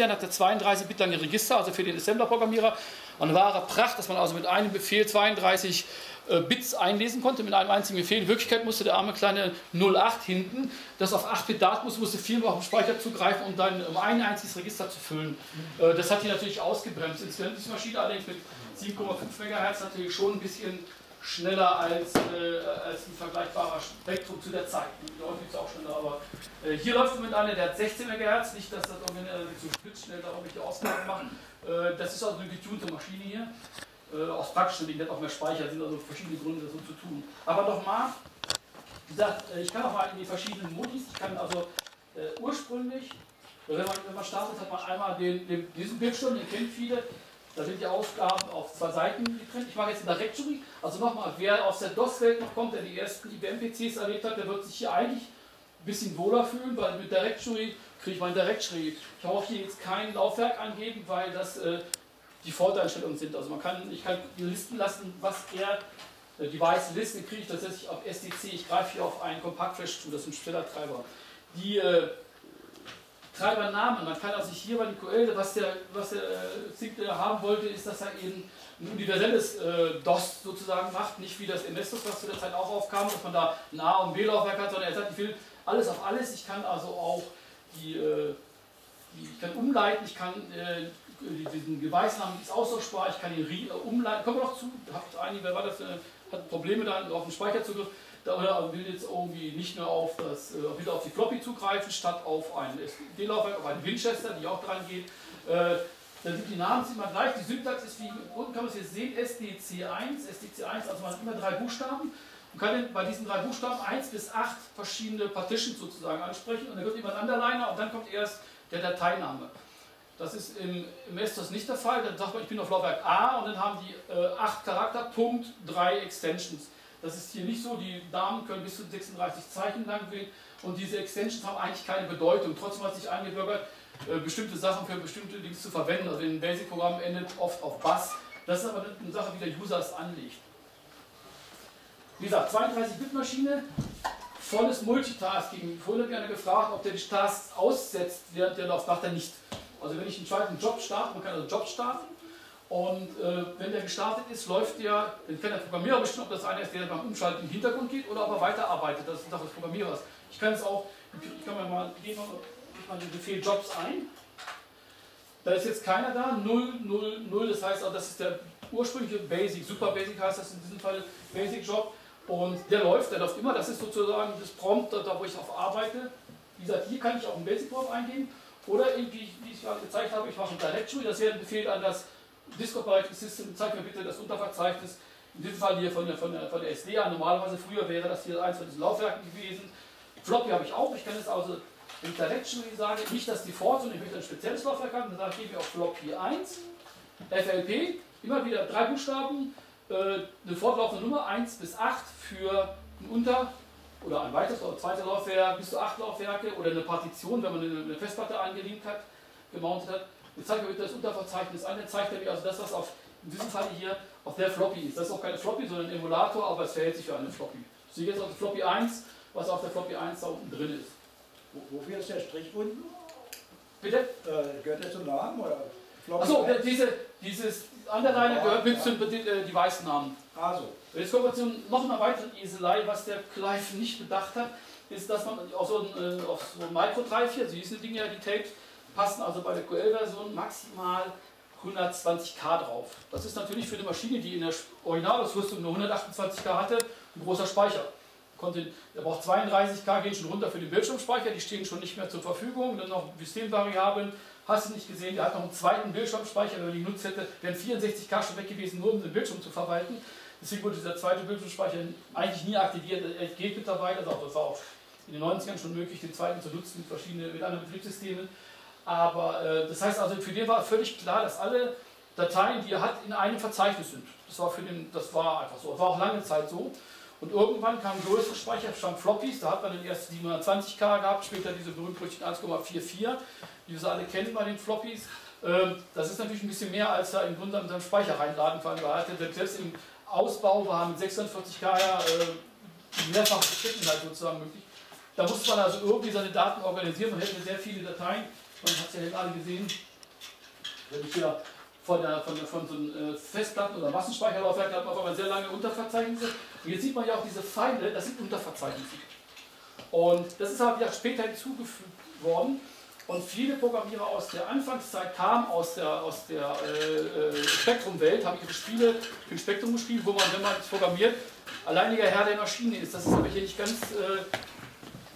Dann hat er 32 Bit lange Register, also für den Assembler-Programmierer. Eine wahre Pracht, dass man also mit einem Befehl 32 äh, Bits einlesen konnte, mit einem einzigen Befehl. In Wirklichkeit musste der arme kleine 08 hinten, das auf 8 Bit Daten musste, musste viermal auf den Speicher zugreifen, um dann um ein einziges Register zu füllen. Äh, das hat hier natürlich ausgebremst. Insgesamt ist die Maschine allerdings mit 7,5 MHz natürlich schon ein bisschen schneller als, äh, als ein vergleichbarer Spektrum zu der Zeit. Deutlich ist auch schneller, aber äh, hier läuft mit einer, der hat 16 MHz, nicht, dass das irgendwie äh, so blitzschnell da irgendwelche Ausgaben machen. Äh, das ist also eine getunte Maschine hier. Äh, aus praktischen Dingen, hat auch mehr Speicher, sind also verschiedene Gründe, das so zu tun. Aber nochmal, wie gesagt, äh, ich kann auch mal in die verschiedenen Modis, ich kann also ursprünglich, wenn man, wenn man startet, hat man einmal den, den, diesen Bildschirm, den kennt viele, da sind die Aufgaben auf zwei Seiten getrennt. Ich mache jetzt eine Directory. Also nochmal, wer aus der DOS-Welt noch kommt, der die ersten IBM-PCs erlebt hat, der wird sich hier eigentlich ein bisschen wohler fühlen, weil mit Directory kriege ich mein Directory. Ich brauche hier jetzt kein Laufwerk angeben, weil das äh, die Voreinstellungen sind. Also man kann, ich kann listen lassen, was er, äh, die weiße Liste kriege ich tatsächlich auf SDC. Ich greife hier auf einen Kompaktflash zu, das ist ein Stellertreiber. Die äh, Treibernamen. Man kann also hier bei QL, was der, was der äh, haben wollte, ist, dass er eben ein universelles äh, DOS sozusagen macht, nicht wie das MS-DOS, was zu der Zeit auch aufkam, dass man da ein A- und B-Laufwerk hat, sondern er sagt, ich will alles auf alles. Ich kann also auch die, äh, die ich kann umleiten, ich kann äh, diesen Beweisnamen ist austauschbar, ich kann ihn umleiten. Kommen wir noch zu, habt einige, wer war das, äh, hat Probleme da auf den Speicherzugriff oder will jetzt irgendwie nicht nur auf das, äh, wieder auf die Floppy zugreifen, statt auf ein SD-Laufwerk, auf einen Winchester, die auch dran geht. Äh, dann sind die Namen immer gleich. Die Syntax ist wie, unten kann man es jetzt sehen, SDC1, SDC1, also man hat immer drei Buchstaben und kann bei diesen drei Buchstaben 1 bis 8 verschiedene Partitions sozusagen ansprechen und dann wird immer ein Underliner und dann kommt erst der Dateiname. Das ist im, im Estos nicht der Fall. Dann sagt man, ich bin auf Laufwerk A und dann haben die äh, 8 Charakter, Punkt, 3 Extensions. Das ist hier nicht so, die Namen können bis zu 36 Zeichen lang gehen und diese Extensions haben eigentlich keine Bedeutung. Trotzdem hat sich eingebürgert, äh, bestimmte Sachen für bestimmte Dinge zu verwenden. Also in Basic-Programmen endet oft auf Bass. Das ist aber eine Sache, wie der User es anlegt. Wie gesagt, 32-Bit-Maschine, volles Multitasking. Vorhin hat gerne gefragt, ob der die Tasks aussetzt, während der läuft, macht er nicht. Also wenn ich einen zweiten Job starte, man kann also Job starten, und äh, wenn der gestartet ist, läuft der, dann kann der Programmierer bestimmen, ob das einer ist, der beim Umschalten im Hintergrund geht oder ob er weiterarbeitet. Das ist Sache des Programmierers. Ich kann es auch, ich kann mal, gebe mal den Befehl Jobs ein. Da ist jetzt keiner da, 0, 0, 0, das heißt, also das ist der ursprüngliche Basic, Super Basic heißt das in diesem Fall Basic Job. Und der läuft, der läuft immer, das ist sozusagen das Prompt, da wo ich auf arbeite. Wie gesagt, hier kann ich auch einen Basic Prompt eingeben. Oder irgendwie, wie ich gerade gezeigt habe, ich mache ein Directory, das wäre ein Befehl an das Operating System, zeig mir bitte das Unterverzeichnis, in diesem Fall hier von der, von der, von der SD an. Normalerweise früher wäre das hier eins von diesen Laufwerken gewesen. Floppy habe ich auch, ich kann jetzt also im Directory sagen, nicht das Default, sondern ich möchte ein spezielles Laufwerk haben, dann sage ich, gebe ich auf Floppy 1, FLP, immer wieder drei Buchstaben, äh, eine fortlaufende Nummer 1 bis 8 für ein Unter- oder ein weiteres oder zweites Laufwerk, bis zu 8 Laufwerke oder eine Partition, wenn man eine Festplatte angelinkt hat, gemountet hat. Jetzt zeige ich euch das Unterverzeichnis an. Jetzt zeigt er mir also das, was auf, in diesem Fall hier auf der Floppy ist. Das ist auch keine Floppy, sondern ein Emulator, aber es verhält sich für eine Floppy. Ich sehe jetzt also Floppy 1, was auf der Floppy 1 da unten drin ist. Wofür ist der Strich unten? Bitte? Äh, gehört der zum Namen? Oder Achso, diese, dieses Underliner gehört mit zum äh, die weißen Namen. Also. Jetzt kommen wir zu noch einer weiteren Eselei, was der Clive nicht bedacht hat, ist, dass man auf so ein, äh, auf so ein Micro 3, 4, so hießen die Dinge ja, die Tapes, passen also bei der QL-Version maximal 120k drauf. Das ist natürlich für eine Maschine, die in der Originalausrüstung nur 128k hatte, ein großer Speicher. Konnte, der braucht 32k, gehen schon runter für den Bildschirmspeicher, die stehen schon nicht mehr zur Verfügung. Dann noch Systemvariablen, hast du nicht gesehen, der hat noch einen zweiten Bildschirmspeicher, wenn er die genutzt hätte, wären 64k schon weg gewesen, nur um den Bildschirm zu verwalten. Deswegen wurde dieser zweite Bildschirmspeicher eigentlich nie aktiviert. Er geht mittlerweile, also das war auch in den 90ern schon möglich, den zweiten zu nutzen mit verschiedenen, mit anderen Betriebssystemen. Aber äh, das heißt also, für den war völlig klar, dass alle Dateien, die er hat, in einem Verzeichnis sind. Das war, für den, das war einfach so. Das war auch lange Zeit so. Und irgendwann kam größere Speicher, stand Floppies, da hat man den ersten 720k gehabt, später diese berühmt-berüchtigten 1,44, die wir alle kennen bei den Floppies. Ähm, das ist natürlich ein bisschen mehr, als er im Grunde in seinem Speicher reinladen kann. Er hatte selbst im Ausbau war mit 640k ja äh, mehrfach Geschnittenheit sozusagen möglich. Da musste man also irgendwie seine Daten organisieren. Man hätte sehr viele Dateien man hat es ja eben alle gesehen, Wenn ich hier von, der, von, der, von so einem äh, Festplatten- oder Massenspeicherlaufwerk man auf einmal sehr lange Unterverzeichnisse. Und jetzt sieht man ja auch diese Pfeile, das sind Unterverzeichnisse. Und das ist aber ja später hinzugefügt worden. Und viele Programmierer aus der Anfangszeit kamen aus der, aus der äh, äh Spektrum-Welt, haben ihre Spiele für Spektrum gespielt, wo man, wenn man es programmiert, alleiniger Herr der Maschine ist. Das ist aber hier nicht ganz äh,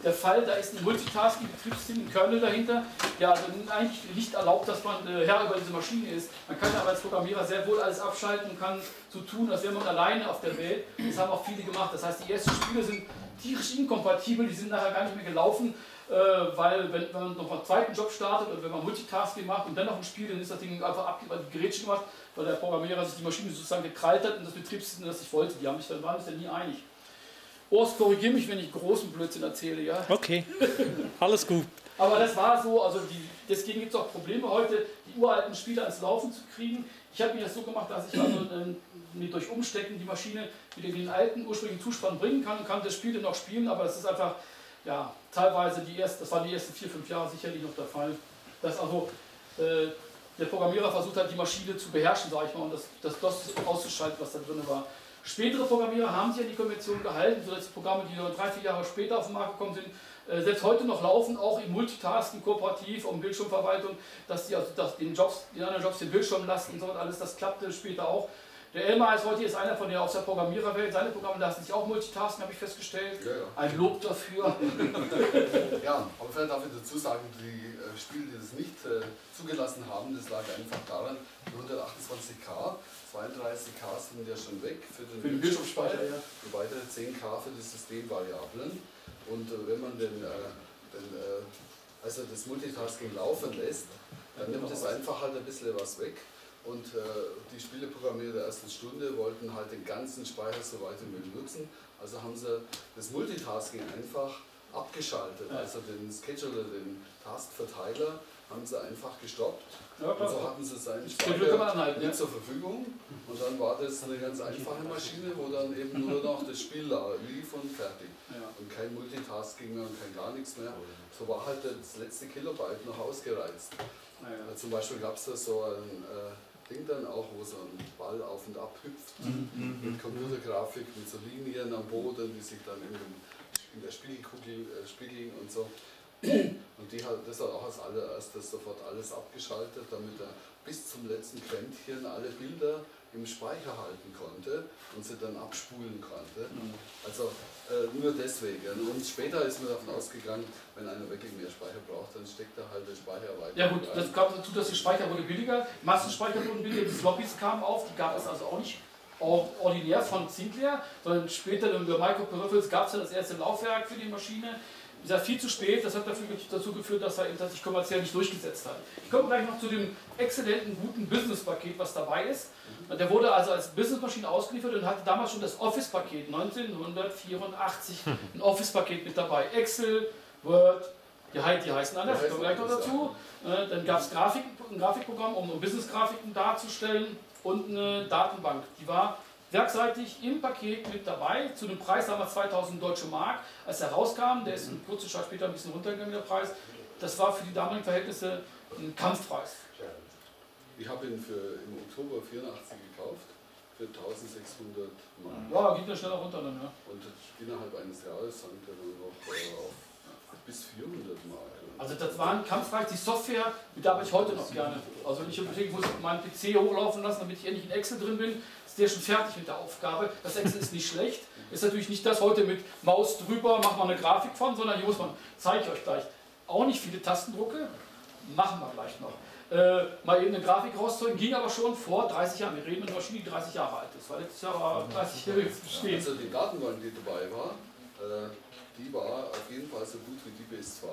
der Fall. Da ist ein Multitasking-Betriebssystem, ein Kernel dahinter, der also eigentlich nicht erlaubt, dass man äh, Herr über diese Maschine ist. Man kann aber als Programmierer sehr wohl alles abschalten und kann so tun, als wäre man alleine auf der Welt. Das haben auch viele gemacht. Das heißt, die ersten Spiele sind tierisch inkompatibel, die sind nachher gar nicht mehr gelaufen äh, weil wenn, wenn, man noch einen zweiten Job startet oder wenn man Multitasking macht und dann noch ein Spiel, dann ist das Ding einfach ab, die Gerätchen gemacht, weil der Programmierer sich die Maschine sozusagen gekrallt hat und das Betriebssystem das ich wollte. Die haben sich dann, waren sich dann nie einig. Urs, korrigiere mich, wenn ich großen Blödsinn erzähle, ja? Okay, alles gut. Aber das war so, also die, deswegen gibt es auch Probleme heute, die uralten Spiele ans Laufen zu kriegen. Ich habe mir das so gemacht, dass ich also äh, durch Umstecken die Maschine wieder in den alten ursprünglichen Zustand bringen kann und kann das Spiel dann auch spielen, aber es ist einfach ja, teilweise die ersten, das waren die ersten vier, fünf Jahre sicherlich noch der Fall, dass also äh, der Programmierer versucht hat, die Maschine zu beherrschen, sage ich mal, und das, das DOS auszuschalten, was da drin war. Spätere Programmierer haben sich an die Konvention gehalten, sodass die Programme, die nur drei, vier Jahre später auf den Markt gekommen sind, äh, selbst heute noch laufen, auch im Multitasking, kooperativ, um Bildschirmverwaltung, dass die also dass den Jobs, den anderen Jobs den Bildschirm lasten und so und alles, das klappte später auch. Der Elmar ist heute ist einer von der aus der Programmiererwelt. Seine Programme lassen sich auch multitasken, habe ich festgestellt. Ja, ja. Ein Lob dafür. ja, aber vielleicht darf ich dazu sagen, die äh, Spiele, die das nicht äh, zugelassen haben, das lag einfach daran, die 128K, 32K sind ja schon weg für den, für den Bildschirmspeicher, ja. und weitere 10K für die Systemvariablen. Und äh, wenn man den, äh, den äh, also das Multitasking laufen lässt, dann nimmt es einfach halt ein bisschen was weg. Und äh, die Spieleprogrammierer der ersten Stunde wollten halt den ganzen Speicher so weit wie möglich nutzen. Also haben sie das Multitasking einfach abgeschaltet. Also den Scheduler, den Taskverteiler, haben sie einfach gestoppt. Ja, und so hatten sie seinen Speicher anhalten, ja. zur Verfügung. Und dann war das eine ganz einfache Maschine, wo dann eben nur noch das Spiel lief und fertig. Ja. Und kein Multitasking mehr und kein gar nichts mehr. So war halt das letzte Kilobyte noch ausgereizt. Ja. Zum Beispiel gab es da so ein äh, Ding dann auch, wo so ein Ball auf und ab hüpft, mhm. mhm mit mhm. Computergrafik, mit so Linien am Boden, die sich dann in, in der Spiegelkugel äh, spiegeln und so. Und die hat das hat auch als allererstes sofort alles abgeschaltet, damit er bis zum letzten Quäntchen alle Bilder im Speicher halten konnte und sie dann abspulen konnte. Mhm. Also äh, nur deswegen. Und später ist man davon ausgegangen, wenn einer wirklich mehr Speicher braucht, dann steckt er halt den Speicher weiter. Ja gut, das gab dazu, dass die Speicher wurde billiger, Massenspeicher wurden billiger, die Floppys kamen auf, die gab es also auch nicht ordinär von Sinclair, sondern später über Microperipherals gab es dann das erste Laufwerk für die Maschine wie gesagt, viel zu spät. Das hat dafür, dazu geführt, dass er sich kommerziell nicht durchgesetzt hat. Ich komme gleich noch zu dem exzellenten, guten Business-Paket, was dabei ist. Der wurde also als Business-Maschine ausgeliefert und hatte damals schon das Office-Paket 1984 ein Office-Paket mit dabei. Excel, Word, die, die heißen anders, kommen wir gleich noch dazu. Äh, dann gab es Grafik, ein Grafikprogramm, um Business-Grafiken darzustellen und eine Datenbank. Die war werkseitig im Paket mit dabei, zu dem Preis damals 2000 Deutsche Mark. Als er rauskam, der ist eine kurze Zeit später ein bisschen runtergegangen, der Preis, das war für die damaligen Verhältnisse ein Kampfpreis. Ich habe ihn für, im Oktober 84 gekauft, für 1600 Mark. Ja, geht ja schneller runter dann, ja. Und innerhalb eines Jahres sank er dann noch äh, auf bis 400 Mark. Also das war ein Kampfpreis, die Software, mit der ich heute noch gerne. Also wenn ich unbedingt muss meinen PC hochlaufen lassen, damit ich endlich in Excel drin bin, ist der schon fertig mit der Aufgabe. Das Excel ist nicht schlecht. Ist natürlich nicht das heute mit Maus drüber, mach mal eine Grafik von, sondern hier muss man, zeige ich euch gleich, auch nicht viele Tastendrucke, machen wir gleich noch. Äh, mal eben eine Grafik rauszuholen, ging aber schon vor 30 Jahren. Wir reden mit einer Maschine, die 30 Jahre alt ist, weil letztes Jahr war 30 Jahre bestehen. Also die Datenbank, die dabei war, äh, die war auf jeden Fall so gut wie die BS2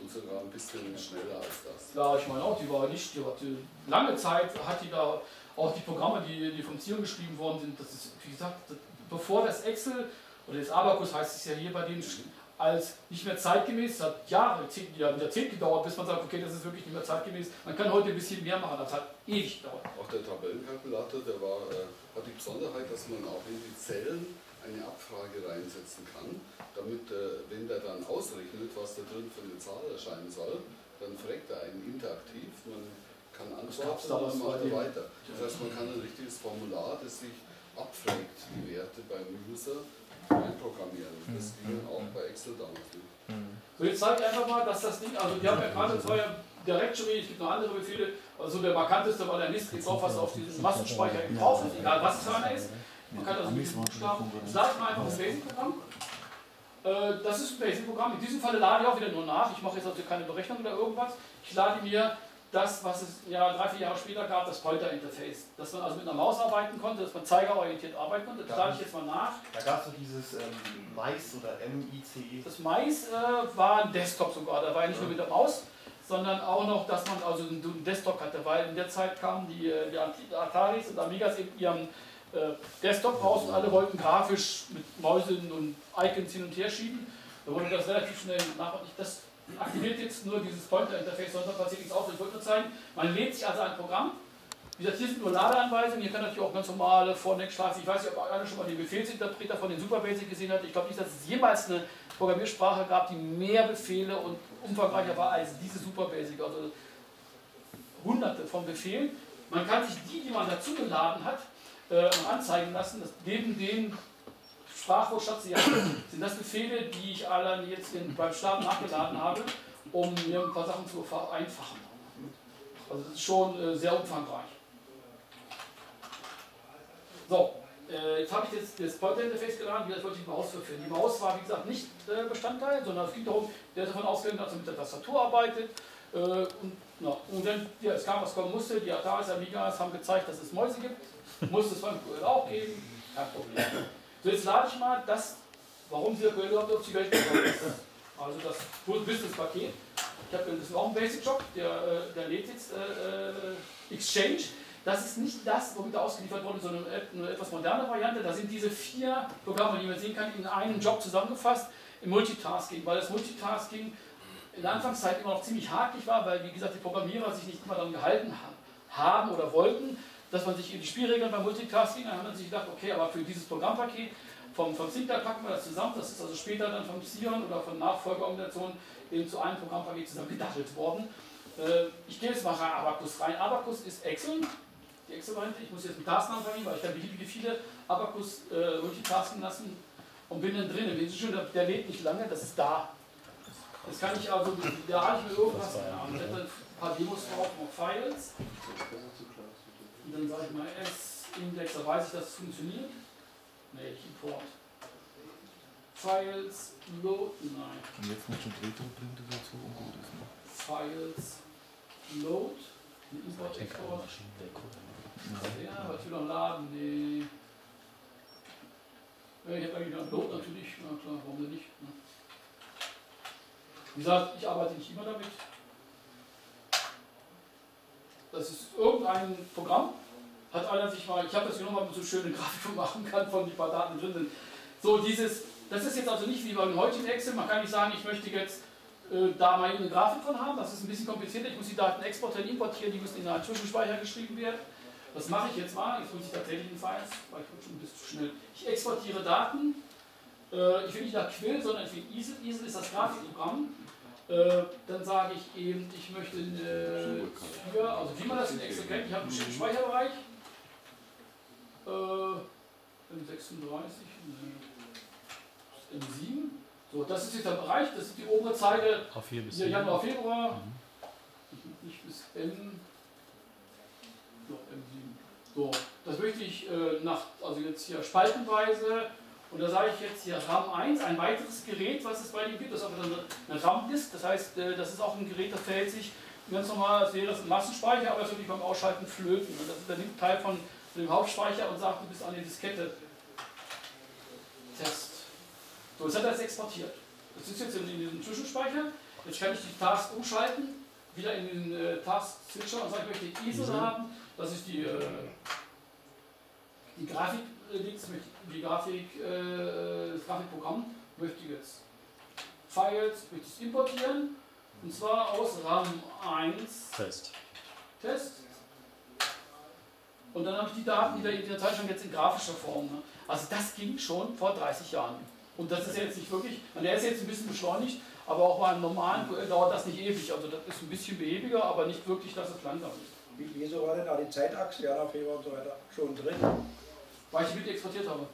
und sogar ein bisschen schneller als das. Ja, ich meine auch, die war nicht, die hatte lange Zeit hat die da auch die Programme, die, die vom Zion geschrieben worden sind, das ist, wie gesagt, bevor das Excel oder das Abacus heißt es ja hier bei denen als nicht mehr zeitgemäß, es hat Jahre, zehn, ja, Jahrzehnte gedauert, bis man sagt, okay, das ist wirklich nicht mehr zeitgemäß. Man kann heute ein bisschen mehr machen, das hat ewig gedauert. Auch der Tabellenkalkulator, der war, äh, hat die Besonderheit, dass man auch in die Zellen eine Abfrage reinsetzen kann, damit, äh, wenn der dann ausrechnet, was da drin für eine Zahl erscheinen soll, dann fragt er einen interaktiv. Man kann sofort und dann macht er weiter. Das heißt, man kann ein richtiges Formular, das sich abfragt, die Werte beim User einprogrammieren. Das ging auch bei Excel damals. So, jetzt zeige ich einfach mal, dass das Ding, also wir haben ja gerade, das war ja Directory, es gibt noch andere Befehle, also der markanteste war der List, drauf, was auf diesem Massenspeicher drauf ist, egal was es für einer ist. Man kann also mit diesem Buchstaben, jetzt lade ich mal einfach das Basic-Programm. Äh, Das ist ein Basic-Programm, in diesem Falle lade ich auch wieder nur nach, ich mache jetzt also keine Berechnung oder irgendwas. Ich lade mir das, was es ja drei, vier Jahre später gab, das Pointer-Interface. Dass man also mit einer Maus arbeiten konnte, dass man zeigerorientiert arbeiten konnte. Das lade ich jetzt mal nach. Da gab es so dieses ähm, MICE oder MICE. Das Mais äh, war ein Desktop sogar, da war ja nicht nur mit der Maus, sondern auch noch, dass man also einen Desktop hatte, weil in der Zeit kamen die, äh, die Ataris und Amigas in ihrem Desktop raus und alle wollten grafisch mit Mäusen und Icons hin und her schieben. Da wurde das relativ schnell nach und ich, das aktiviert jetzt nur dieses Pointer-Interface, sonst passiert nichts auf. Ich wollte nur zeigen, man lädt sich also ein Programm. Wie gesagt, hier sind nur Ladeanweisungen, hier kann natürlich auch ganz normale Vorneckstraße. Ich weiß nicht, ob einer schon mal den Befehlsinterpreter von den Superbasic gesehen hat. Ich glaube nicht, dass es jemals eine Programmiersprache gab, die mehr Befehle und umfangreicher war als diese Superbasic. Also hunderte von Befehlen. Man kann sich die, die man dazu geladen hat, äh, anzeigen lassen, dass neben den Sprachwortschatz ja, sind das Befehle, die ich alle jetzt in, beim Start nachgeladen habe, um mir ein paar Sachen zu vereinfachen. Also das ist schon äh, sehr umfangreich. So, äh, jetzt habe ich jetzt das Pointer-Interface geladen, das wollte ich die Maus verführen. Die Maus war wie gesagt nicht äh, Bestandteil, sondern es ging darum, der davon ausgegangen, dass er mit der Tastatur arbeitet. Äh, und, na, und wenn ja, es kam, was kommen musste, die Ataris, Amigas haben gezeigt, dass es Mäuse gibt, muss es beim QL auch geben, kein Problem. So, jetzt lade ich mal das, warum dieser QL überhaupt auf die Welt gekommen ist. Also das Full Business Paket. Ich habe das ist auch ein Basic Job, der, äh, der lädt jetzt äh, äh, Exchange. Das ist nicht das, womit er ausgeliefert wurde, sondern eine etwas moderne Variante. Da sind diese vier Programme, die man sehen kann, in einem Job zusammengefasst im Multitasking, weil das Multitasking in der Anfangszeit immer noch ziemlich hakelig war, weil wie gesagt die Programmierer sich nicht immer daran gehalten haben oder wollten, dass man sich in die Spielregeln beim Multitasking, dann haben man sich gedacht, okay, aber für dieses Programmpaket vom, vom Syntax packen wir das zusammen, das ist also später dann vom Sion oder von Nachfolgeorganisationen eben zu einem Programmpaket zusammen gedattelt worden. Äh, ich gehe jetzt mal rein Abacus rein. Abacus ist Excel, die Excel-Variante. Ich muss jetzt mit Tastennamen vergeben, weil ich kann beliebige viele Abacus äh, multitasken lassen und bin dann drin. Wie schön, der lädt nicht lange, das ist da. Das kann ich also, da habe ich mir irgendwas, und dann ein paar Demos drauf, noch Files. Und dann sage ich mal S-Index, da weiß ich, dass es funktioniert. Ne, ich import. Files, load, nein. Und jetzt noch schon Drehtonblinde dazu und gut ist. Ne? Files, load, import, export. Ja, was will er laden? Nee. Ja, ich habe eigentlich noch Load natürlich, na klar, warum denn nicht? Ne? Wie gesagt, ich arbeite nicht immer damit. Das ist irgendein Programm, hat einer sich mal, ich habe das genommen, weil man so schöne Grafiken machen kann, von die paar Daten drin sind. So, dieses, das ist jetzt also nicht wie beim heutigen Excel, man kann nicht sagen, ich möchte jetzt äh, da mal eine Grafik von haben, das ist ein bisschen komplizierter, ich muss die Daten exportieren, importieren, die müssen in einen Zwischenspeicher geschrieben werden. Das mache ich jetzt mal, jetzt muss ich tatsächlich in Files, weil ich schon ein bisschen zu schnell. Ich exportiere Daten, äh, ich will nicht nach Quill, sondern ich will ISIL, ISIL ist das Grafikprogramm. Äh, dann sage ich eben, ich möchte eine Tür, also wie man das in Excel kennt, ich habe einen bestimmten Speicherbereich. Äh, M36, nee, M7. So, das ist jetzt der Bereich, das ist die obere Zeile, Auf 4 bis hier 7. Januar, Februar. Mhm. Nicht bis M. So, M7. So, das möchte ich äh, nach, also jetzt hier spaltenweise und da sage ich jetzt hier RAM 1, ein weiteres Gerät, was es bei dem gibt, das ist auch wieder eine RAM-Disk, das heißt, äh, das ist auch ein Gerät, das verhält sich ganz normal, als wäre es ein Massenspeicher, aber es wird nicht beim Ausschalten flöten. Und das ist der nimmt Teil von dem Hauptspeicher und sagt, du bist an die Diskette. Test. So, jetzt hat er es exportiert. Das ist jetzt in, diesem Zwischenspeicher. Jetzt kann ich die Task umschalten, wieder in den äh, Task-Switcher und sage, ich möchte ISO ISO. haben. Das ist die, äh, die Grafik, Dings, möchte- die Grafik, äh, das Grafikprogramm möchte ich jetzt Files, möchte ich importieren. Und zwar aus RAM 1 Fest. Test. Und dann habe ich die Daten, die da in der Datei schon jetzt in grafischer Form. Ne? Also das ging schon vor 30 Jahren. Und das ist jetzt nicht wirklich, und der ist jetzt ein bisschen beschleunigt, aber auch bei einem normalen QL dauert das nicht ewig. Also das ist ein bisschen behäbiger, aber nicht wirklich, dass es langsam ist. Wie, wieso war denn da die Zeitachse, Januar, Februar und so weiter schon drin? Weil ich mit exportiert habe.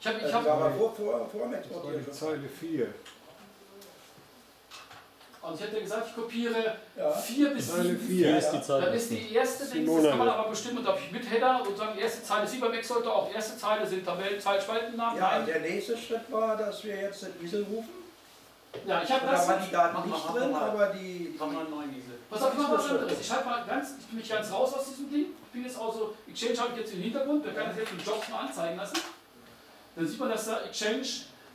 Ich habe, ich habe, war aber vor, vor, vor Das war die. Zeile 4. also ich hätte gesagt, ich kopiere Ja. 4 bis Zeile 7. 4. Ja, ist die ja. Zeit. Dann ist die erste, Die Dings, das kann man aber bestimmen, da habe ich mit Header und sagen, erste Zeile Ex sollte auch erste Zeile sind Tabellen, zwei Spaltennamen. Ja, Nein. der nächste Schritt war, dass wir jetzt den Isel rufen. Ja, ich habe Da das. waren die Daten nicht mach drin, aber die. Mach mal einen neuen Diesel. Pass auf, ich mach mal was anderes. Ich, halt mal ganz, ich bin mich ganz raus aus diesem Ding. Ich bin jetzt also, Exchange habe ich jetzt im Hintergrund, wir können das jetzt den Jobs mal anzeigen lassen. Dann sieht man, dass da Exchange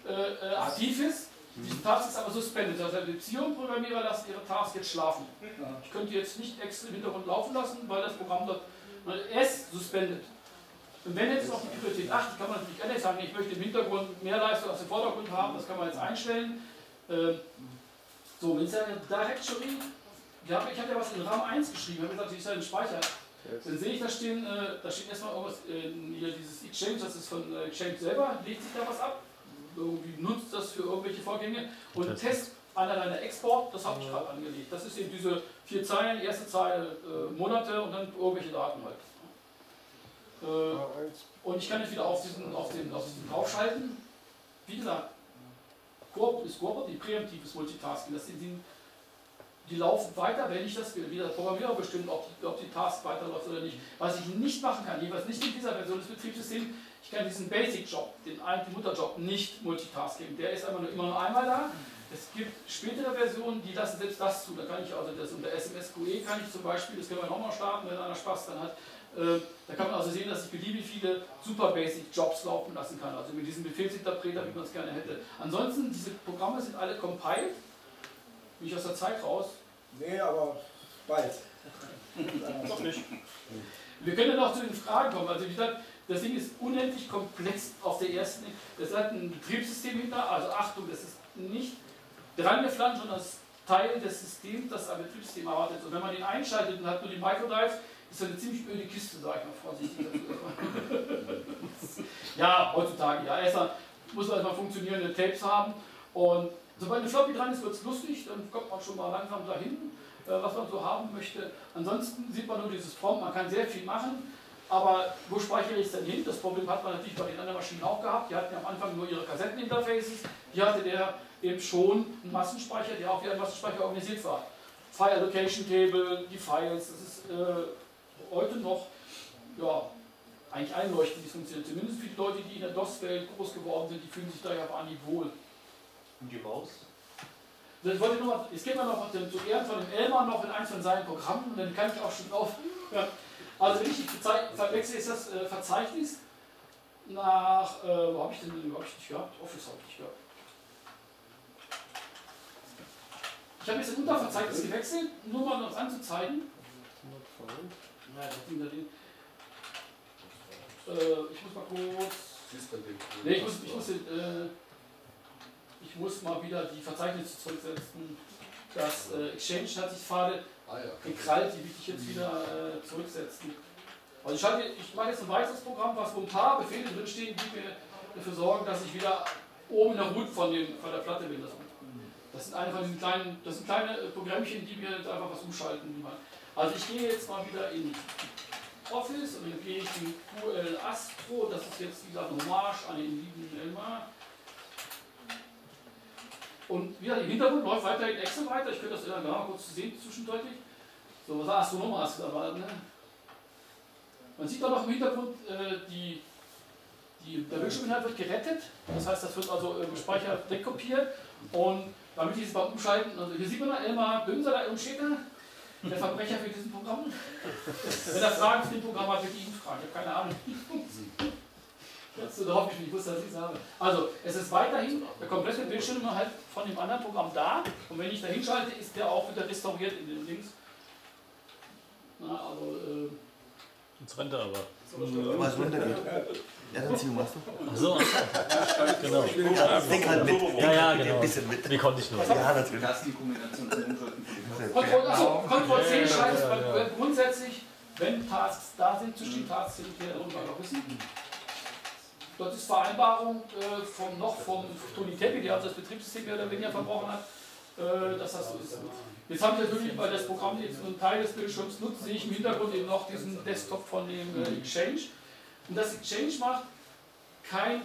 äh, äh, aktiv ist. Diese Task ist aber suspended. Das heißt, die Beziehungsprogrammierer lassen ihre Task jetzt schlafen. Ich könnte jetzt nicht extra im Hintergrund laufen lassen, weil das Programm dort. Er ist suspended. Und wenn jetzt noch die Priorität 8, die kann man natürlich ehrlich sagen, ich möchte im Hintergrund mehr Leistung als im Vordergrund haben, das kann man jetzt einstellen. Ähm, so, wenn es ja eine Directory, ich habe ich hab ja was in RAM 1 geschrieben, habe gesagt, ich soll den Speicher. Dann sehe ich, da stehen, äh, da steht erstmal irgendwas, äh, hier dieses Exchange, das ist von äh, Exchange selber, legt sich da was ab, irgendwie nutzt das für irgendwelche Vorgänge und Test einer deiner Export, das habe ich gerade angelegt. Das ist eben diese vier Zeilen, erste Zeile äh, Monate und dann irgendwelche Daten halt. Äh, und ich kann jetzt wieder auf diesen, auf den, auf diesen draufschalten. Wie gesagt, ist kooperativ, präemptives Multitasking. Das sind die, laufen weiter, wenn ich das will. Wie der Programmierer bestimmt, ob die, ob die Task weiterläuft oder nicht. Was ich nicht machen kann, jeweils nicht in dieser Version des Betriebssystems, ich kann diesen Basic-Job, den eigentlichen Mutterjob, nicht Multitasking. Der ist einfach nur immer nur einmal da. Es gibt spätere Versionen, die lassen selbst das zu. Da kann ich also das unter SMSQE kann ich zum Beispiel, das können wir nochmal starten, wenn einer Spaß dann hat. Äh, da kann man also sehen, dass ich beliebig viele Super Basic Jobs laufen lassen kann. Also mit diesem Befehlsinterpreter, wie man es gerne hätte. Ansonsten, diese Programme sind alle compiled. Bin ich aus der Zeit raus? Nee, aber bald. Doch nicht. Wir können dann auch zu den Fragen kommen. Also wie gesagt, das Ding ist unendlich komplex auf der ersten. Das hat ein Betriebssystem hinter, also Achtung, das ist nicht dran geflanscht, sondern das Teil des Systems, das ein Betriebssystem erwartet. Und wenn man den einschaltet und hat nur die Microdrives, ist das eine ziemlich öde Kiste, sage ich mal vorsichtig. ja, heutzutage, ja. Erstmal muss man erstmal funktionierende Tapes haben. Und sobald eine Floppy dran ist, wird es lustig, dann kommt man schon mal langsam dahin, äh, was man so haben möchte. Ansonsten sieht man nur dieses Prompt, man kann sehr viel machen. Aber wo speichere ich es denn hin? Das Problem hat man natürlich bei den anderen Maschinen auch gehabt. Die hatten ja am Anfang nur ihre Kassetteninterfaces. Hier hatte der eben schon einen Massenspeicher, der auch wie ein Massenspeicher organisiert war. File Allocation Table, die Files, das ist äh, heute noch ja, eigentlich einleuchtend, wie es funktioniert. Zumindest für die Leute, die in der DOS-Welt groß geworden sind, die fühlen sich da ja auf Anhieb wohl. Und die Maus? Das wollte ich noch mal, jetzt geht man noch zu Ehren von dem Elmar noch in eins von seinen Programmen und dann kann ich auch schon auf. Ja. Also wenn ich verwechsel, ist das äh, Verzeichnis nach, äh, wo habe ich denn, wo habe ich nicht gehabt? Office habe ich nicht gehabt. Ich habe jetzt ein Unterverzeichnis gewechselt, nur mal um das anzuzeigen. Äh, ich muss mal kurz. Nee, ich muss, ich muss, äh, ich muss mal wieder die Verzeichnisse zurücksetzen. Das äh, Exchange hat sich gerade Ah ja. gekrallt, die will ich jetzt wieder äh, zurücksetzen. Also ich, hatte, ich mache jetzt ein weiteres Programm, was wo ein paar Befehle drinstehen, die mir dafür sorgen, dass ich wieder oben in der Root von, dem, von der Platte bin. Das, das sind eine von diesen kleinen, das sind kleine äh, Programmchen, die mir einfach was umschalten. Also ich gehe jetzt mal wieder in Office und dann gehe ich in QL Astro, das ist jetzt wie gesagt eine Hommage an den lieben Elmar. Und wieder im Hintergrund läuft weiterhin Excel weiter. Ich könnte das ja mal kurz sehen zwischendeutlich. So, was hast du nochmal ne? Man sieht da noch im Hintergrund, äh, die, die, der Bildschirminhalt wird gerettet. Das heißt, das wird also im Speicher dekopiert. Und damit ich es beim Umschalten, also hier sieht man da Elmar da steht da, der Verbrecher für diesen Programm. Wenn er Fragen zu dem Programm hat, wird ihn fragen. Ich habe keine Ahnung. Jetzt da hoffe ich wusste, dass ich es habe. Also, es ist weiterhin der komplette Bildschirm halt von dem anderen Programm da. Und wenn ich da hinschalte, ist der auch wieder restauriert in den Links. Na, also, äh, Jetzt rennt er aber. Weil es runtergeht. Ja, dann zieh machst du. Achso, genau. Ja, denk halt mit. Denk Ja, ja, halt mit genau. Ein bisschen mit. Nee, konnte ich nur. Ja, natürlich. Kontroll, also, Kontroll C schreibt ja, ja. grundsätzlich, wenn Tasks da sind, zwischen den Tasks hin und her darunter wissen. Dort ist Vereinbarung äh, vom, noch vom Tony Teppi, der das Betriebssystem mehr oder weniger verbrochen hat, äh, dass das so ist. Jetzt habe ich natürlich, weil das Programm jetzt nur einen Teil des Bildschirms nutzt, sehe ich im Hintergrund eben noch diesen Desktop von dem äh, Exchange. Und das Exchange macht kein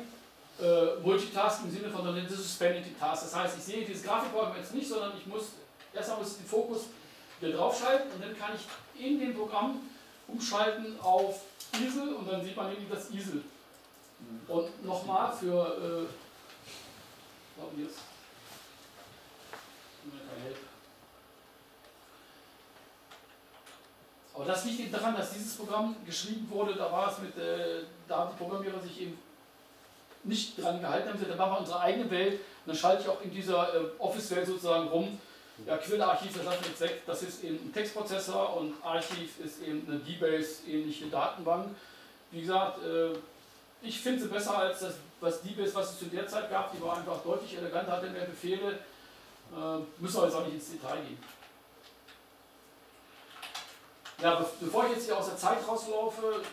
äh, Multitasking im Sinne von, sondern das ist Vanity Task. Das heißt, ich sehe dieses Grafikprogramm jetzt nicht, sondern ich muss erstmal muss ich den Fokus wieder draufschalten und dann kann ich in dem Programm umschalten auf ISIL und dann sieht man eben das ISIL. Und nochmal für, äh. Aber das liegt eben daran, dass dieses Programm geschrieben wurde, da war es mit, äh, da haben die Programmierer sich eben nicht dran gehalten, haben gesagt, dann machen wir unsere eigene Welt und dann schalte ich auch in dieser äh, Office-Welt sozusagen rum. Ja, Quelle-Archiv, das lassen wir jetzt weg, das ist eben ein Textprozessor und Archiv ist eben eine DBase-ähnliche Datenbank. Wie gesagt, äh, ich finde sie besser als das, was DBase, was es zu der Zeit gab, die war einfach deutlich eleganter, hatte mehr Befehle, äh, müssen wir jetzt auch nicht ins Detail gehen. Ja, be bevor ich jetzt hier aus der Zeit rauslaufe, würde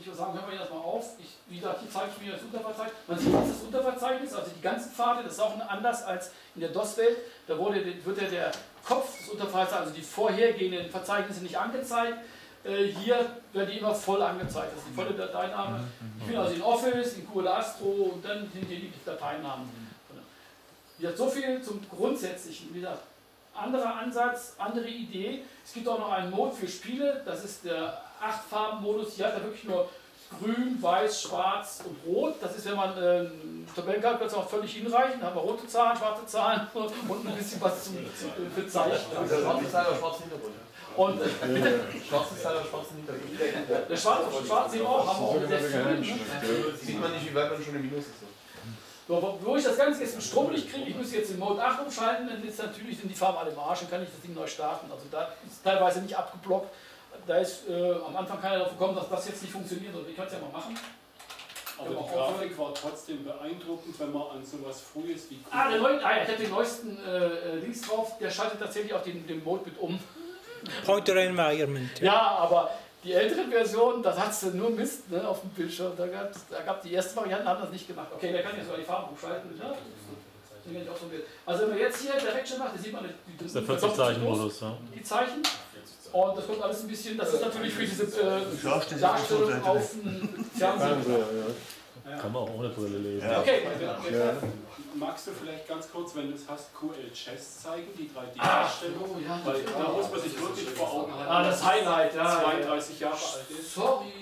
ich mal sagen, hören wir erstmal auf. Ich, wie gesagt, hier zeige ich mir das Unterverzeichnis. Man sieht jetzt das Unterverzeichnis, also die ganzen Pfade, das ist auch anders als in der DOS-Welt. Da wurde, wird ja der Kopf des Unterverzeichnisses, also die vorhergehenden Verzeichnisse nicht angezeigt. Äh, hier werden die immer voll angezeigt, das ist die volle Dateiname. Ich bin also in Office, in Google Astro und dann sind hier die Dateinamen. Gesagt, so viel zum Grundsätzlichen. Wie gesagt, anderer Ansatz, andere Idee. Es gibt auch noch einen Mode für Spiele, das ist der 8-Farben-Modus. Hier hat er wirklich nur grün, weiß, schwarz und rot. Das ist, wenn man äh, Tabellenkalkulator auch völlig hinreichen. Da haben wir rote Zahlen, schwarze Zahlen und ein bisschen was zum äh, Bezeichnen. Der schwarze Teil oder schwarzen Hintergrund. Und äh, Schwarzes Teil oder schwarzen Hintergrund. der schwarze, schwarze wir auch, haben wir auch Film, ne? Sieht man nicht, wie weit man schon im Minus ist. So, wo- wo ich das Ganze jetzt mit Stromlicht kriege, ich muss jetzt in Mode 8 umschalten, dann ist natürlich sind die Farben alle im Arsch, dann kann ich das Ding neu starten. Also da ist teilweise nicht abgeblockt. Da ist äh, am Anfang keiner darauf gekommen, dass das jetzt nicht funktioniert. Also ich kann es ja mal machen. Aber die Grafik war trotzdem beeindruckend, wenn man an sowas Frühes wie Ah, der neue, ah, ja, ich habe den neuesten äh, äh, Links drauf, der schaltet tatsächlich auch den, den Mode mit um. Pointer Environment. Ja, aber die älteren Versionen, das hat nur Mist ne, auf dem Bildschirm. Da gab es da gab die ersten Varianten, haben das nicht gemacht. Okay, der kann jetzt sogar die Farben umschalten. Ja, so wild. also wenn man jetzt hier direkt schon macht, da sieht man die, die, Das ist der 40-Zeichen-Modus, ja. die Zeichen. Und das kommt alles ein bisschen, das ist natürlich für diese äh, Ja, Darstellung auf auf dem Fernsehen. Kann man auch ohne Brille lesen. Ja. Okay, Magst du vielleicht ganz kurz, wenn du es hast, QL Chess zeigen, die Ah, 3D-Darstellung? so, ja. Weil da muss man sich wirklich vor Augen halten. Ah, das Highlight, ja. ja. 32 Jahre alt ist. Sorry.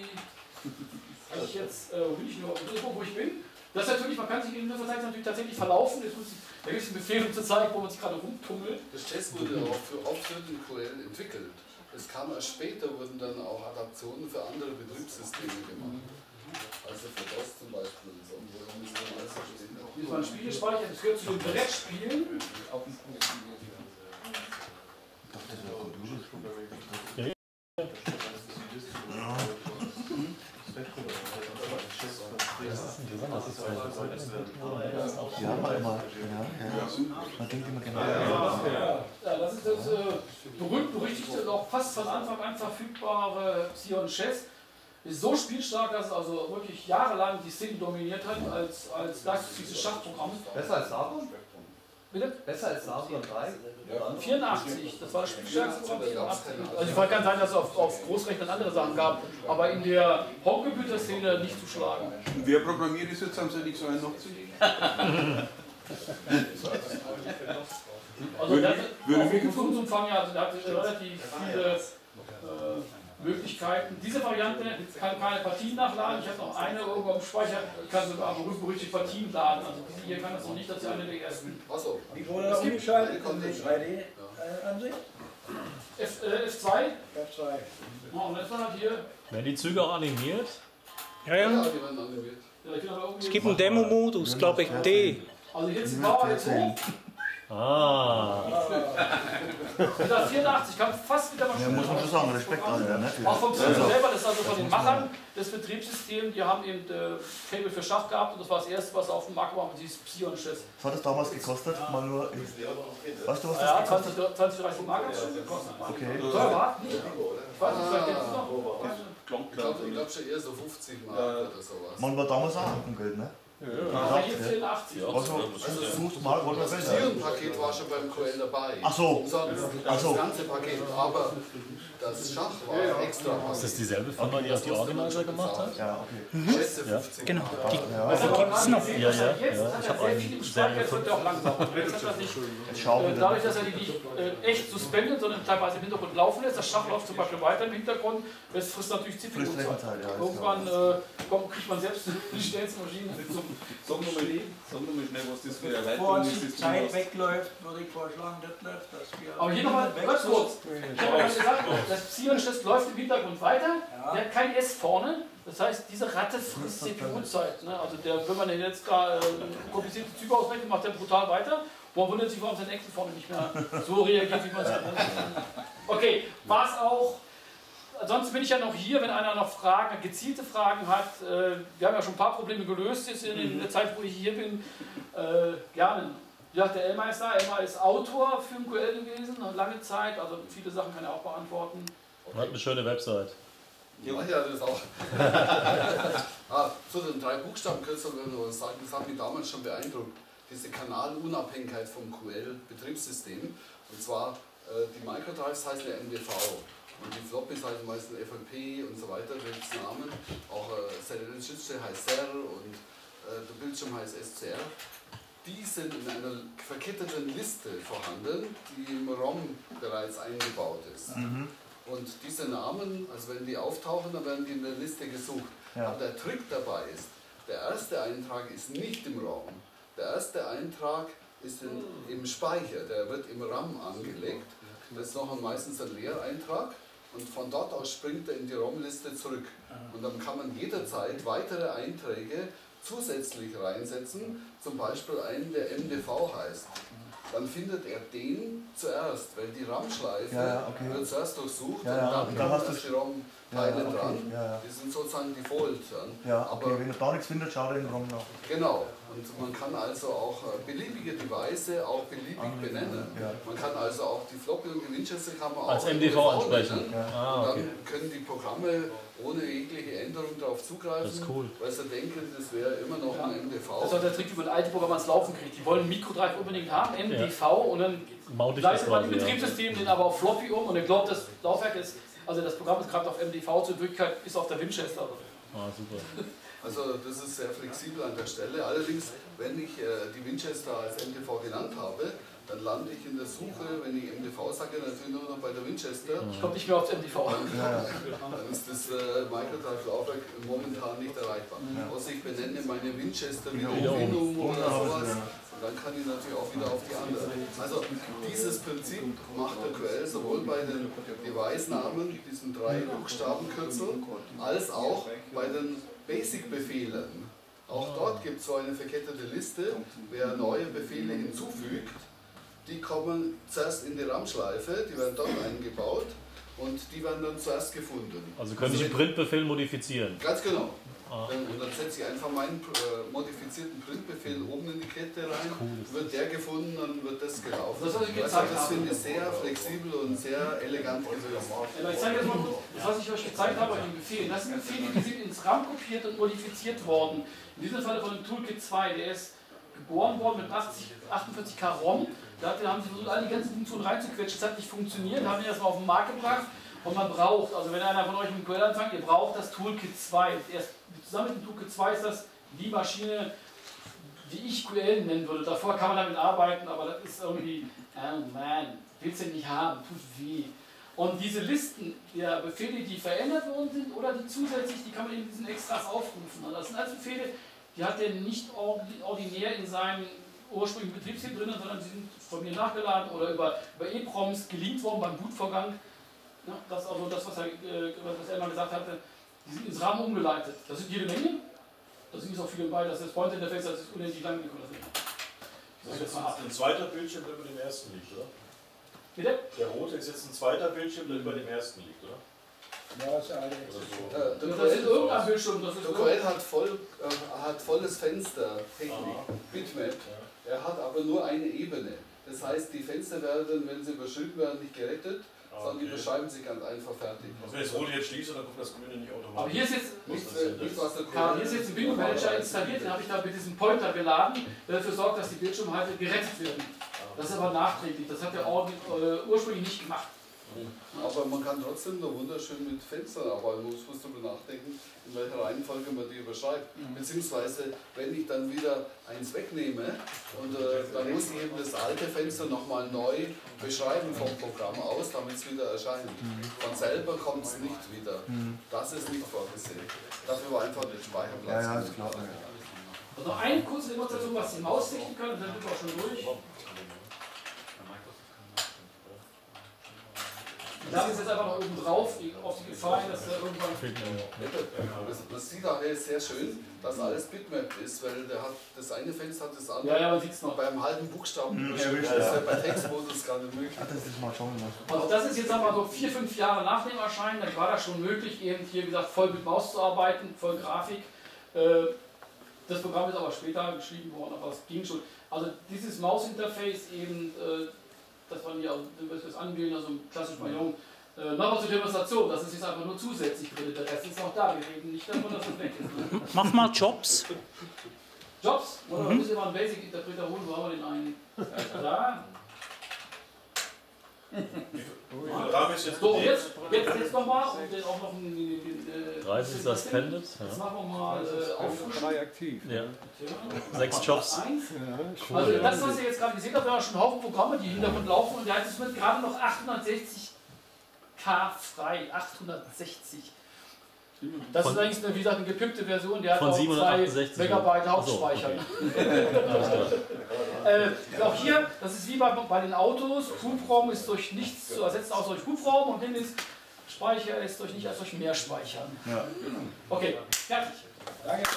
Weil ich jetzt, äh, wo bin ich nur, wo ich bin. Das ist natürlich, man kann sich in der Verzeichnis natürlich tatsächlich verlaufen. Jetzt muss ich, da gibt es einen Befehl, um zu zeigen, wo man sich gerade rumtummelt. Das Chess wurde auch für aufführende QL entwickelt. Es kam erst später, wurden dann auch Adaptionen für andere Betriebssysteme gemacht. Also für DOS zum Beispiel. ist mein Spielespeicher, das gehört zu den Brettspielen. Ja, mal, mal. Ja, ja. Man denkt immer genau. Ja, das ist das äh, berühmt-berüchtigte, noch fast von Anfang an verfügbare Psion Chess. Ist so spielstark, dass es also wirklich jahrelang die Szene dominiert hat als, als das, dieses Schachprogramm. Besser als Saturn? Bitte? Besser als Saturn 3? 84, das war das spielstärkste Programm 84. Also es kann sein, dass es auf, auf Großrechnern andere Sachen gab, aber in der Homecomputer-Szene nicht zu schlagen. Und wer programmiert ist jetzt, haben sie nichts ein noch zu legen? Also der auch mich vom Funktionsumfang her, also der hatte relativ viele Möglichkeiten. Diese Variante kann keine Partien nachladen. Ich habe noch eine irgendwo im Speicher, die kann sogar berühmt-berüchtigte Partien laden. Also diese hier kann das noch nicht, dass sie eine der ersten. Achso, Wie wurde da umgeschaltet in die 3D-Ansicht? F, äh, F2, F2. ja, und jetzt halt hier. Werden die Züge auch animiert? Ja, ja, ja. die werden animiert. Ja, ich bin aber irgendwie- Es gibt einen Demo-Modus, glaube ich, D. Also jetzt die Power jetzt hoch. Ah, Wieder 84, kam fast wieder mal Ja, muss man schon sagen, Respekt an, ja, ne? Auch vom System selber, das ist also von den Machern des Betriebssystems, die haben eben äh, Cable für Schach gehabt und das war das erste, was auf dem Markt war, dieses Psion-Chess. Was hat das damals gekostet? Mal nur. Weißt du, was das Ja, gekostet 20, 20 30 Mark hat das schon gekostet. Okay. Teuer war nicht. Ich weiß nicht, vielleicht kennst du noch. Ich glaube ich glaub schon eher so 50 Mark oder sowas. Man war damals auch Geld, ne? Aber hier 84. Also, sucht mal, Das Xeon-Paket war schon beim QL dabei. Ach so. Umsonst. Ach Das ganze Paket. Aber das Schach war extra. Ist das dieselbe Firma, die auch die Organizer gemacht hat? Ja, okay. Schätze 15. Genau. Die, Also gibt's noch. Ja, ja, ja. Jetzt Ich hat er habe sehr einen viel Serie Speicher, jetzt wird er auch langsamer. Jetzt hat er sich, Schau äh, dadurch, dass er die nicht äh, echt suspendet, sondern teilweise im Hintergrund laufen lässt, das Schach läuft zum Beispiel weiter im Hintergrund, das frisst natürlich. Rechenzeit, ja, ist Irgendwann äh, kriegt man selbst die schnellste Maschine. Sag nochmal sag noch mal schnell, was das für eine Bevor Erweiterung uns ist. die das du Zeit hast. wegläuft, würde ich vorschlagen, das läuft, dass wir. Aber hier nochmal ganz kurz. Ich habe ja gesagt, das Psion-Schlüssel läuft im Hintergrund weiter. Ja. Der hat kein S vorne. Das heißt, diese Ratte frisst CPU-Zeit. Ne? Also der, wenn man den jetzt da äh, komplizierte Züge ausrechnet, macht der brutal weiter. Man wundert sich, warum sein Excel vorne nicht mehr so reagiert, wie man es ist. Okay, war es auch. Ansonsten bin ich ja noch hier, wenn einer noch Fragen, gezielte Fragen hat. Äh, wir haben ja schon ein paar Probleme gelöst jetzt in der Zeit, wo ich hier bin. Äh, gerne. Ja, der Elmar ist da. Elmar ist Autor für den QL gewesen, lange Zeit. Also viele Sachen kann er auch beantworten. Und hat eine schöne Website. Ja, ja, das auch. ah, zu den drei Buchstabenkürzeln will ich noch was sagen, das hat mich damals schon beeindruckt. Diese Kanalunabhängigkeit vom QL-Betriebssystem. Und zwar, äh, die Microdrives heißen ja MDV. Und die Floppies heißen meistens FLP und so weiter, gibt es Namen. Auch äh, serielle Schnittstelle heißt SER und äh, der Bildschirm heißt SCR. Die sind in einer verketteten Liste vorhanden, die im ROM bereits eingebaut ist. Und diese Namen, also wenn die auftauchen, dann werden die in der Liste gesucht. Ja. Aber der Trick dabei ist, der erste Eintrag ist nicht im ROM. Der erste Eintrag ist in, im Speicher, der wird im RAM angelegt. Das ist noch meistens ein Leereintrag und von dort aus springt er in die ROM-Liste zurück. Und dann kann man jederzeit weitere Einträge zusätzlich reinsetzen, zum Beispiel einen, der MDV heißt. Dann findet er den zuerst, weil die RAM-Schleife Ja, ja, okay. wird zuerst durchsucht Ja, ja, und dann und dann kommen hast du- die ja, okay, dran. ja, ja. Die sind sozusagen Default. Ja. Ja, Aber okay, wenn ihr da nichts findet, schaut in den Raum nach. Genau. Und man kann also auch äh, beliebige Device auch beliebig benennen. ja. Man kann also auch die Floppy und die Winchester kann man Als auch MDV ansprechen. Ah, okay. dann können die Programme ohne jegliche Änderung darauf zugreifen, Das ist cool. weil sie denken, das wäre immer noch ein MDV. Das ist auch der Trick, wie man alte Programme ans Laufen kriegt. Die wollen einen Microdrive unbedingt haben, MDV, und dann leitet man im ja. Betriebssystem den aber auf Floppy um und er glaubt, das Laufwerk ist, also das Programm ist gerade auf MDV, zur Wirklichkeit ist auf der Winchester. Ah, super. Also das ist sehr flexibel an der Stelle. Allerdings, wenn ich äh, die Winchester als MDV genannt habe, dann lande ich in der Suche, wenn ich MDV sage, natürlich nur noch bei der Winchester. Ich komme nicht mehr auf MDV. Dann ist das äh, Microdrive-Laufwerk momentan nicht erreichbar. Außer ich benenne meine Winchester wieder Uvinum oder sowas. Und dann kann ich natürlich auch wieder auf die andere. Also dieses Prinzip macht der QL sowohl bei den Device-Namen, diesen drei Buchstabenkürzeln, als auch bei den Basic-Befehlen. Auch dort gibt es so eine verkettete Liste. Wer neue Befehle hinzufügt, die kommen zuerst in die RAM-Schleife, die werden dort eingebaut und die werden dann zuerst gefunden. Also könnte ich einen Printbefehl modifizieren. Ganz genau. Ah. Dann, und dann setze ich einfach meinen äh, modifizierten Printbefehl oben in die Kette rein, wird der gefunden, dann wird das gelaufen. Das, was ich also, gezeigt das habe. finde ich sehr flexibel und sehr elegant gelöst. Aber ich zeige jetzt mal kurz, das, was ich euch gezeigt habe bei den Befehlen. Das sind Befehle, die sind ins RAM kopiert und modifiziert worden. In diesem Fall von dem Toolkit 2, der ist geboren worden mit 80, 48k ROM. Da haben sie versucht, all die ganzen Funktionen reinzuquetschen. Das hat nicht funktioniert, haben die das mal auf den Markt gebracht. Und man braucht, also wenn einer von euch mit QL anfängt, ihr braucht das Toolkit 2. Erst zusammen mit dem Toolkit 2 ist das die Maschine, die ich QL nennen würde. Davor kann man damit arbeiten, aber das ist irgendwie, oh man, willst du nicht haben, tut weh. Und diese Listen der Befehle, die verändert worden sind oder die zusätzlich, die kann man in diesen Extras aufrufen. Und das sind alles Befehle, die hat er nicht ordi- ordinär in seinem ursprünglichen Betriebssystem drin, sondern sie sind von mir nachgeladen oder über, über EPROMs geleakt worden beim Bootvorgang. Ja, das ist also das, was, er, äh, was Elmar gesagt hatte, die sind ins RAM umgeleitet. Das sind jede Menge. Da sind nicht so viele bei, das ist das Point Interface, das ist unendlich lang. Das ist jetzt. Ein zweiter Bildschirm, der über dem ersten liegt, oder? Bitte? Der rote ist jetzt ein zweiter Bildschirm, der über dem ersten liegt, oder? Ja, ist eine Oder so. Äh, der Das ist irgendein Bildschirm, das ist Der QL hat, voll, äh, hat volles Fenster, Technik, Aha. Bitmap. Er hat aber nur eine Ebene. Das heißt, die Fenster werden, wenn sie überschritten werden, nicht gerettet, sondern die beschreiben sich ganz einfach fertig. Also wenn ich das rote jetzt schließe, dann kommt das grüne nicht automatisch. Aber hier ist jetzt, Nicht, äh, nicht was der Karl, hier ist jetzt ein Window Manager installiert, den habe ich da mit diesem Pointer geladen, der dafür sorgt, dass die Bildschirmhalte gerettet werden. Das ist aber nachträglich, das hat der Audi äh, ursprünglich nicht gemacht. Aber man kann trotzdem noch wunderschön mit Fenstern arbeiten. Man muss darüber nachdenken, in welcher Reihenfolge man die überschreibt. Beziehungsweise, wenn ich dann wieder eins wegnehme und äh, dann muss ich eben das alte Fenster nochmal neu beschreiben vom Programm aus, damit es wieder erscheint. Von selber kommt es nicht wieder. Das ist nicht vorgesehen. Dafür war einfach der Ja, Speicherplatz. ja, nicht ist klar. Also noch eine kurze Demonstration, was die Maus richten können, dann sind wir auch schon durch. Ich lasse es jetzt einfach noch oben drauf, auf die Gefahr dass da irgendwann. Das, das sieht daher sehr schön, dass alles bitmapped ist, weil der hat, das eine Fenster hat das andere Ja, ja, man sieht es noch. beim halben Buchstaben Mhm, überschrieben. erwischt, Das ist ja. ja bei Textmodus gar nicht möglich. Ach, das ist mal lassen. Also das ist jetzt aber so vier, fünf Jahre nach dem Erscheinen, dann war das schon möglich, eben hier wie gesagt voll mit Maus zu arbeiten, voll Grafik. Äh, Das Programm ist aber später geschrieben worden, aber es ging schon. Also dieses Mausinterface eben, äh, das waren ja das Anwählen, also klassisch bei Jung. Äh, nochmal zur Demonstration, das ist jetzt einfach nur zusätzlich drin, der Rest ist noch da, wir reden nicht davon, dass es weg ist. Ne? Mach mal Jobs. Jobs? Oder mhm. müssen wir mal einen Basic-Interpreter holen, wo haben wir den einen? Da. Ja, klar. Doch, jetzt, jetzt, jetzt nochmal und dann auch noch einen, 30 ist das pendant. Jetzt machen wir mal äh, auffrischen. aktiv. Ja. Sechs Jobs. Cool. Also das, was ihr jetzt gerade gesehen habt, da waren schon Haufen Programme, die Hintergrund laufen. Und der hat jetzt mit gerade noch 860k frei. 860. Das von, ist eigentlich eine, wie gesagt, eine gepimpte Version, der hat auch 768, zwei Megabyte äh, ja. Hauptspeicher. Okay. äh, auch hier, das ist wie bei, bei den Autos, Hubraum ist durch nichts zu ersetzen, außer durch Hubraum und hinten ist Speicher ist durch nicht als durch mehr speichern. Ja. Okay, fertig. Danke.